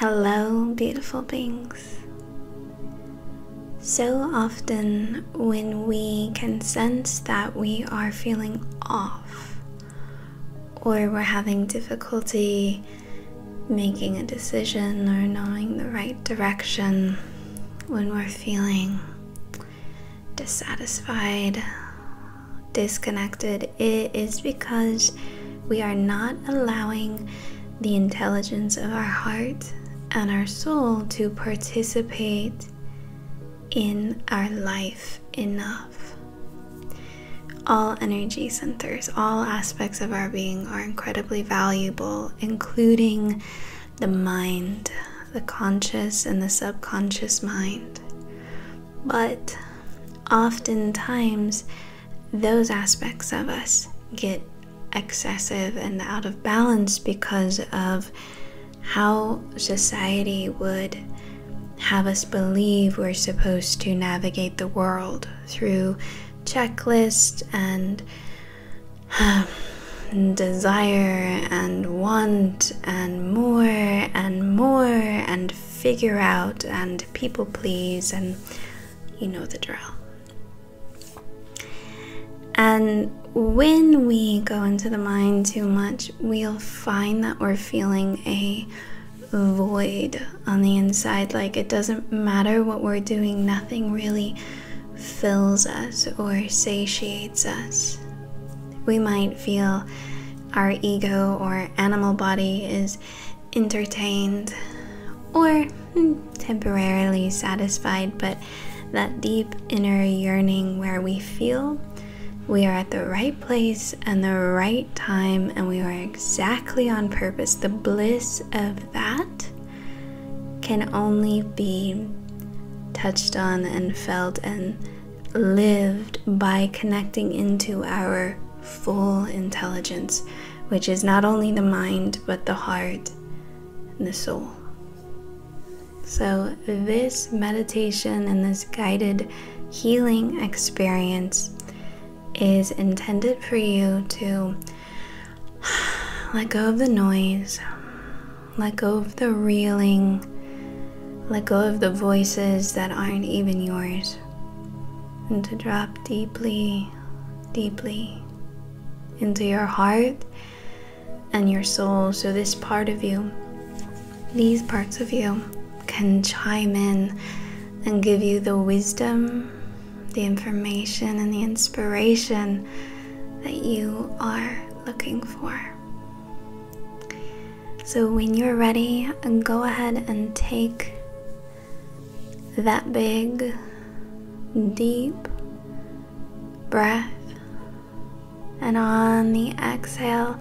Hello, beautiful beings. So often, when we can sense that we are feeling off or we're having difficulty making a decision or knowing the right direction, when we're feeling dissatisfied, disconnected, it is because we are not allowing the intelligence of our heart and our soul to participate in our life enough. All energy centers, all aspects of our being are incredibly valuable, including the mind, the conscious and the subconscious mind. But oftentimes, those aspects of us get excessive and out of balance because of how society would have us believe we're supposed to navigate the world through checklists and um, desire and want and more and more and figure out and people please and you know the drill. And when we go into the mind too much, we'll find that we're feeling a void on the inside. Like it doesn't matter what we're doing, nothing really fills us or satiates us. We might feel our ego or animal body is entertained or temporarily satisfied, but that deep inner yearning where we feel we are at the right place and the right time, and we are exactly on purpose. The bliss of that can only be touched on and felt and lived by connecting into our full intelligence, which is not only the mind but the heart and the soul. So, this meditation and this guided healing experience is intended for you to let go of the noise, let go of the reeling, let go of the voices that aren't even yours, and to drop deeply, deeply into your heart and your soul. So, this part of you, these parts of you, can chime in and give you the wisdom the information and the inspiration that you are looking for. So, when you're ready, go ahead and take that big, deep breath, and on the exhale,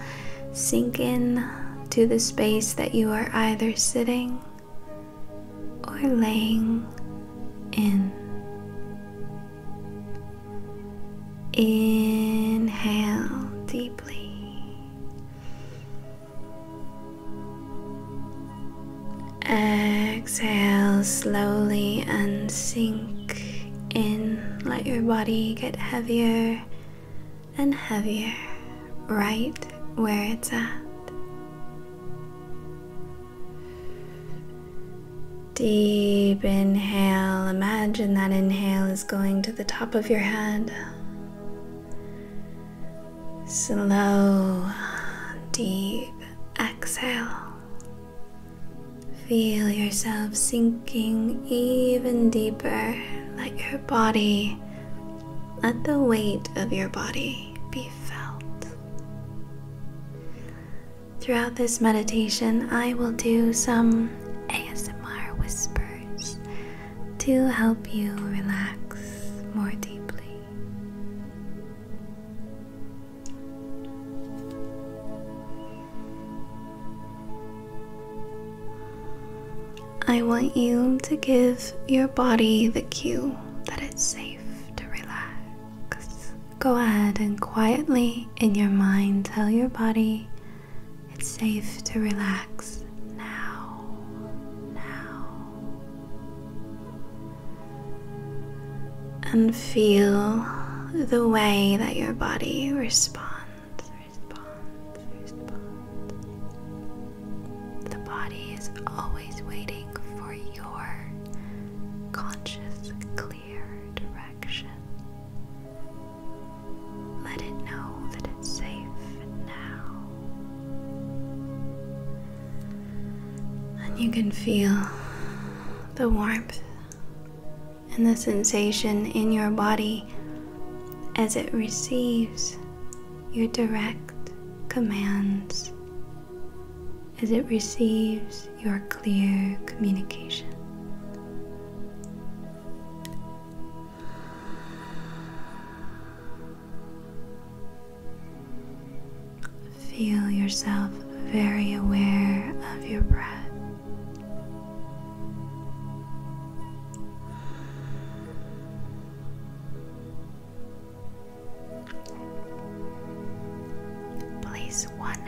sink in to the space that you are either sitting or laying in. Inhale deeply. Exhale slowly and sink in. Let your body get heavier and heavier right where it's at. Deep inhale. Imagine that inhale is going to the top of your head. Slow, deep exhale. Feel yourself sinking even deeper. Let your body, let the weight of your body be felt. Throughout this meditation, I will do some ASMR whispers to help you relax I want you to give your body the cue that it's safe to relax. Go ahead and quietly in your mind tell your body it's safe to relax now. Now. And feel the way that your body responds. Conscious, clear direction. Let it know that it's safe now. And you can feel the warmth and the sensation in your body as it receives your direct commands, as it receives your clear communication. Feel yourself very aware of your breath. Place one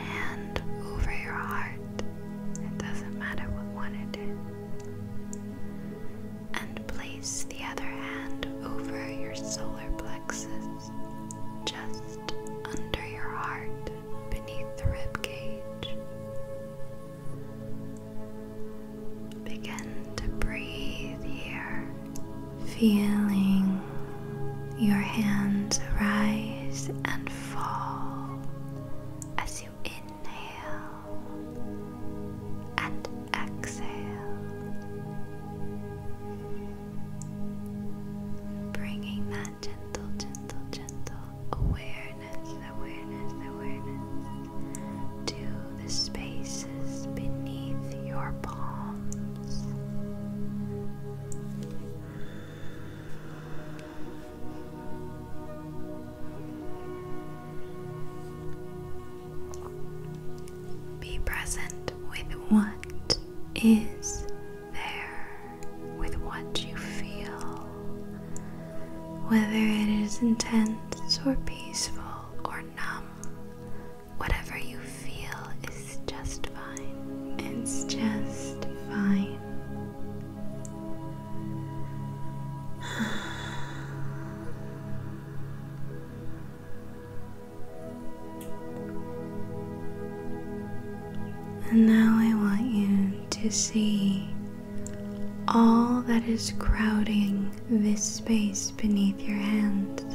crowding this space beneath your hands.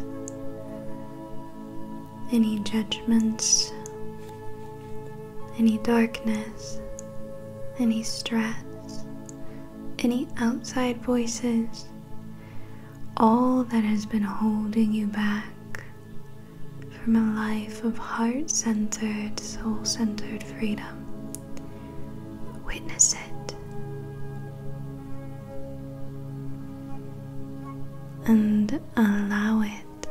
Any judgments, any darkness, any stress, any outside voices, all that has been holding you back from a life of heart centered, soul centered freedom. And allow it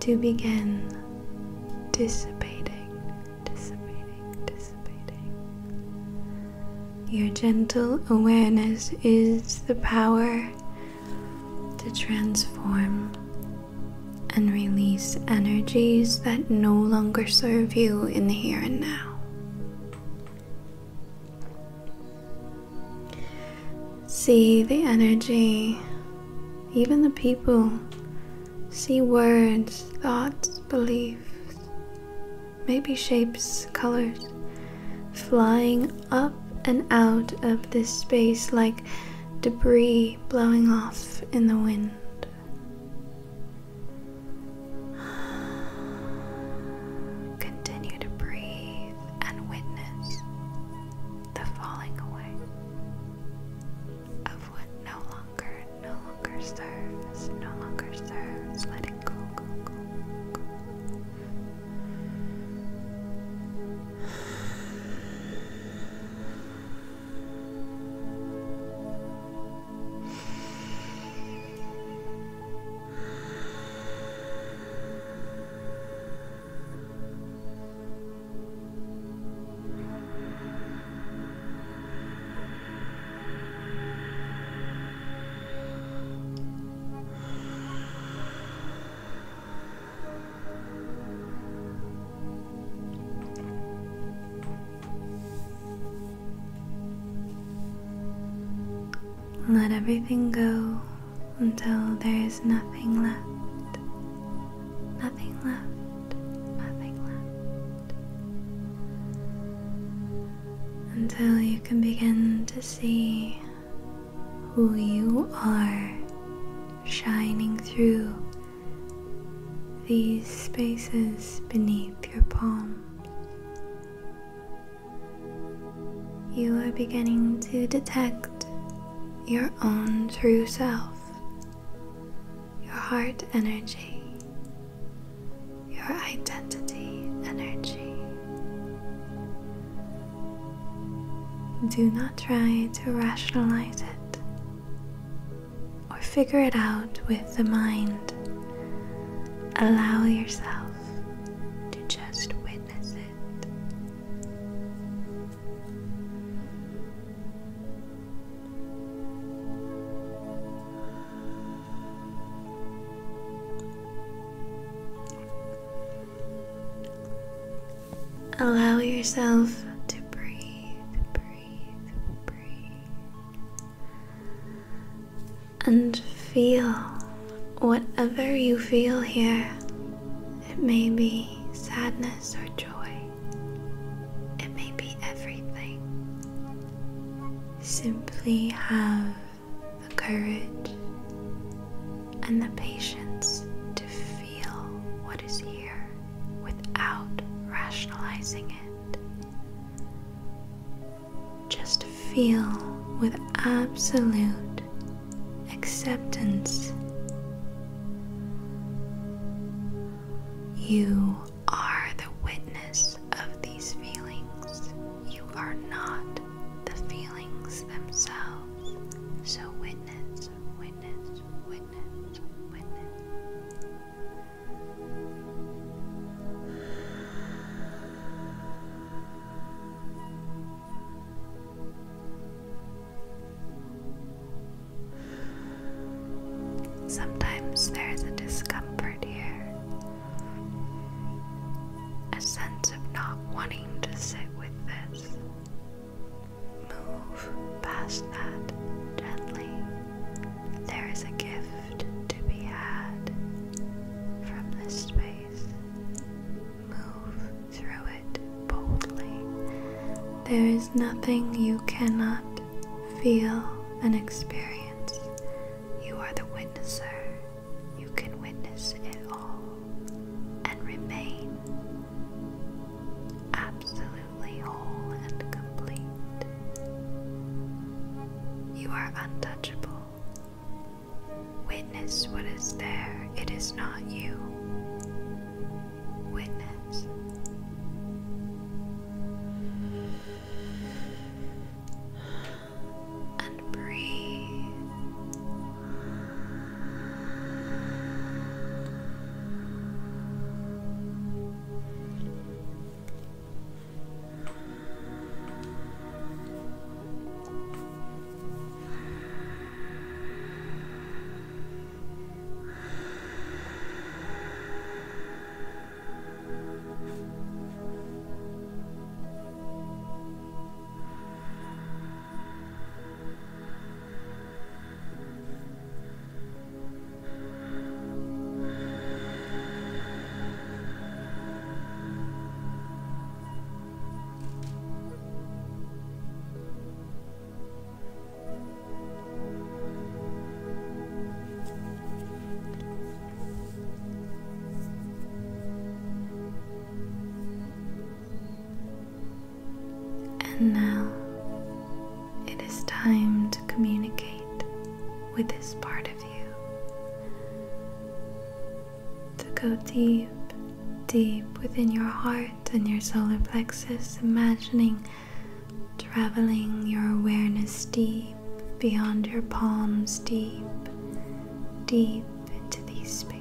to begin dissipating, dissipating, dissipating. Your gentle awareness is the power to transform and release energies that no longer serve you in the here and now. See the energy, even the people, see words, thoughts, beliefs, maybe shapes, colors, flying up and out of this space like debris blowing off in the wind. Let everything go until there is nothing left. Nothing left. Nothing left. Until you can begin to see who you are shining through these spaces beneath your palms. You are beginning to detect your own true self, your heart energy, your identity energy. Do not try to rationalize it or figure it out with the mind. Allow yourself Allow yourself to breathe, breathe, breathe, and feel whatever you feel here. It may be sadness or joy, it may be everything. Simply have the courage and the patience absolute acceptance. You are the witness of these feelings. You are not the feelings themselves. Nothing you cannot feel and experience. You are the witnesser. You can witness it all and remain absolutely whole and complete. You are untouchable. Witness what is there. It is not you. Deep, deep within your heart and your solar plexus, imagining traveling your awareness deep beyond your palms, deep, deep into these spaces.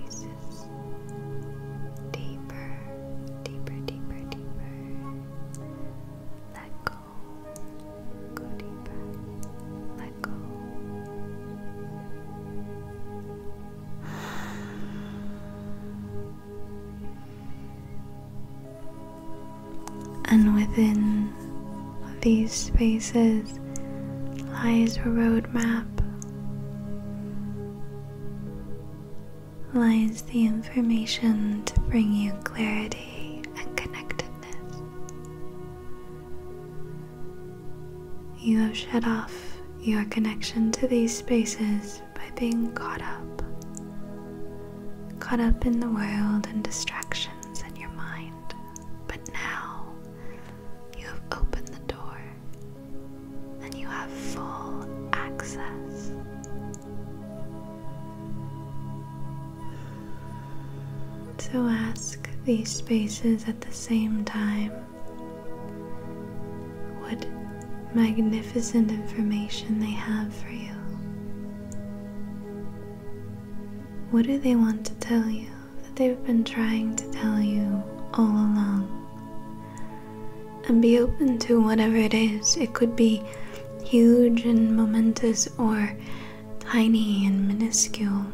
Spaces lies a roadmap, lies the information to bring you clarity and connectedness. you have shut off your connection to these spaces by being caught up. Caught up in the world and distractions these spaces at the same time what magnificent information they have for you. What do they want to tell you that they've been trying to tell you all along? And be open to whatever it is. It could be huge and momentous or tiny and minuscule.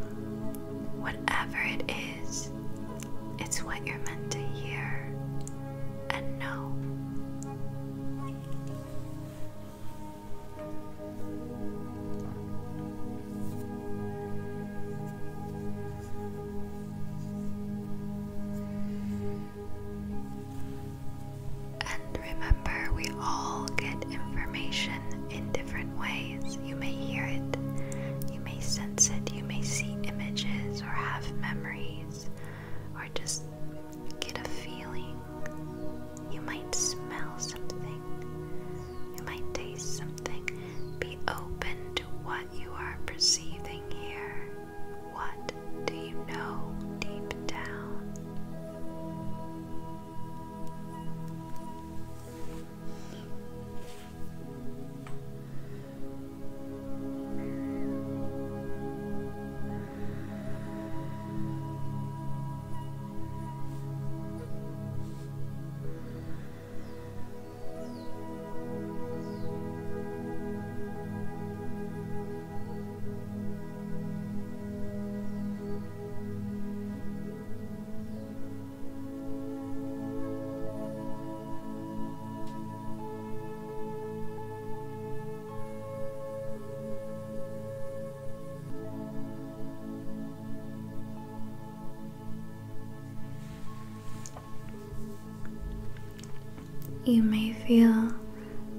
You may feel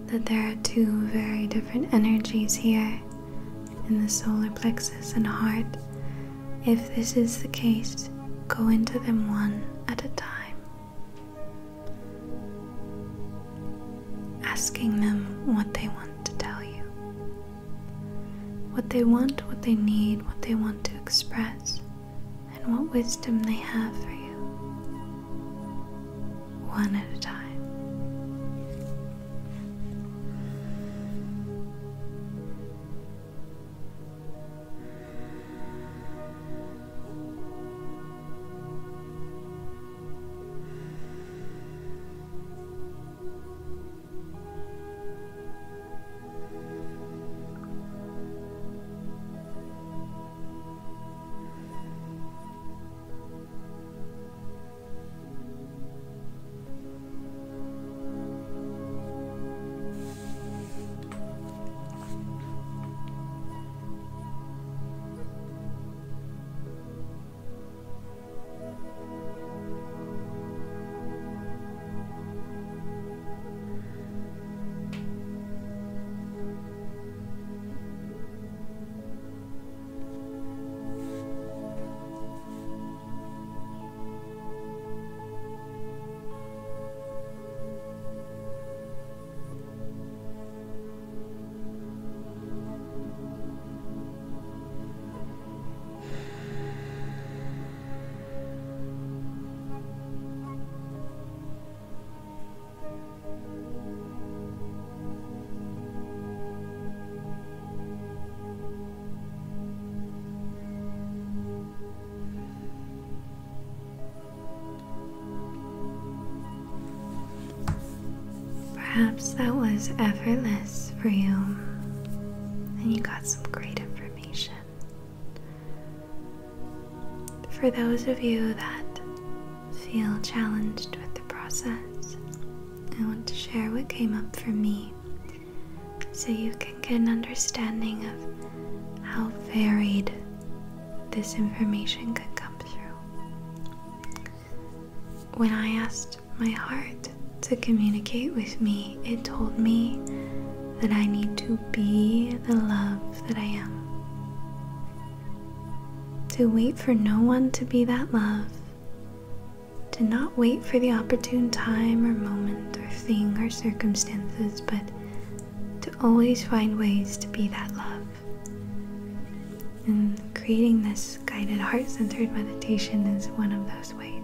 that there are two very different energies here in the solar plexus and heart. If this is the case, go into them one at a time, asking them what they want to tell you, what they want, what they need, what they want to express, and what wisdom they have for you, one at a time. Perhaps that was effortless for you, and you got some great information. For those of you that feel challenged with the process, I want to share what came up for me so you can get an understanding of how varied this information could come through. When I asked my heart to communicate with me, it told me that I need to be the love that I am. To wait for no one to be that love. To not wait for the opportune time or moment or thing or circumstances, but to always find ways to be that love. And creating this guided heart centered meditation is one of those ways.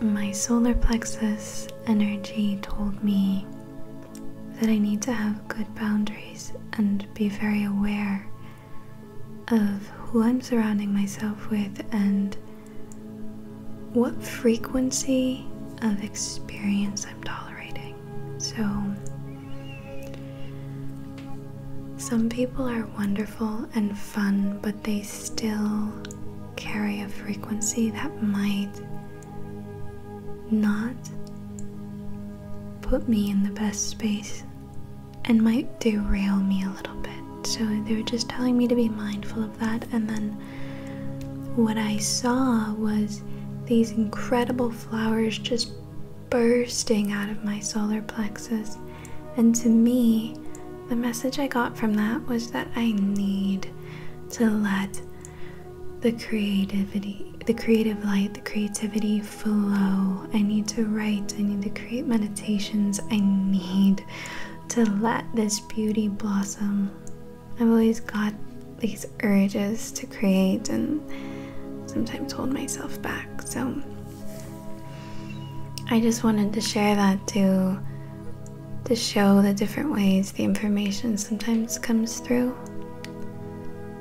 My solar plexus energy told me that I need to have good boundaries and be very aware of who I'm surrounding myself with and what frequency of experience I'm tolerating. So, some people are wonderful and fun, but they still carry a frequency that might not put me in the best space and might derail me a little bit. So they were just telling me to be mindful of that. And then what I saw was these incredible flowers just bursting out of my solar plexus. And to me, the message I got from that was that I need to let the creativity, the creative light, the creativity flow. I need to write, I need to create meditations, I need to let this beauty blossom. I've always got these urges to create and sometimes hold myself back. So I just wanted to share that to to show the different ways the information sometimes comes through.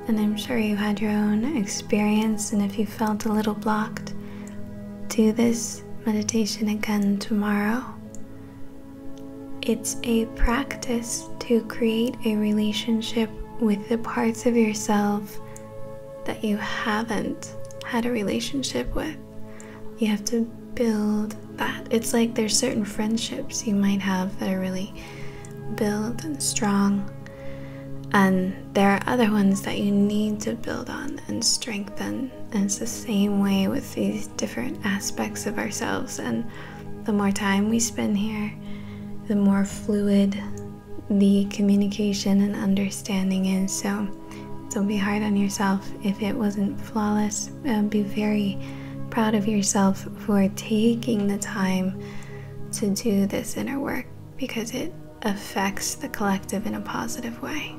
And I'm sure you had your own experience, and if you felt a little blocked, do this meditation again tomorrow. It's a practice to create a relationship with the parts of yourself that you haven't had a relationship with. You have to build that. It's like there's certain friendships you might have that are really built and strong, and there are other ones that you need to build on and strengthen. And it's the same way with these different aspects of ourselves. And the more time we spend here, the more fluid the communication and understanding is. So don't be hard on yourself if it wasn't flawless. Uh, be very proud of yourself for taking the time to do this inner work because it affects the collective in a positive way.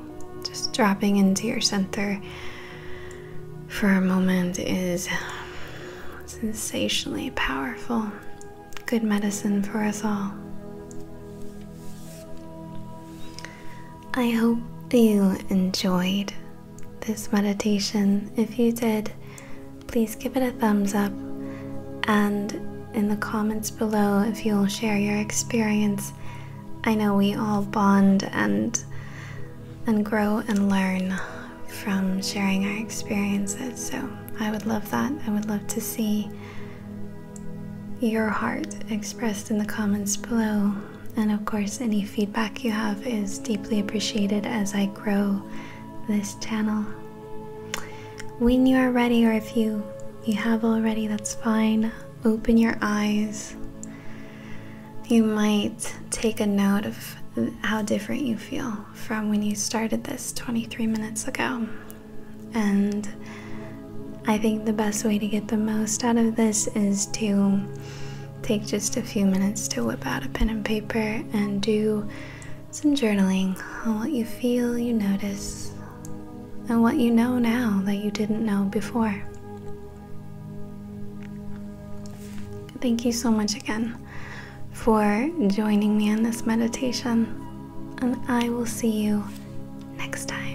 Just dropping into your center for a moment is sensationally powerful. Good medicine for us all. I hope you enjoyed this meditation. If you did, please give it a thumbs up and in the comments below if you'll share your experience. I know we all bond and and grow and learn from sharing our experiences. So I would love that. I would love to see your heart expressed in the comments below. And of course, any feedback you have is deeply appreciated as I grow this channel. When you are ready, or if you you have already, that's fine. Open your eyes. You might take a note of how different you feel from when you started this 23 minutes ago. And I think the best way to get the most out of this is to take just a few minutes to whip out a pen and paper and do some journaling on what you feel you notice and what you know now that you didn't know before. Thank you so much again for joining me in this meditation, and I will see you next time.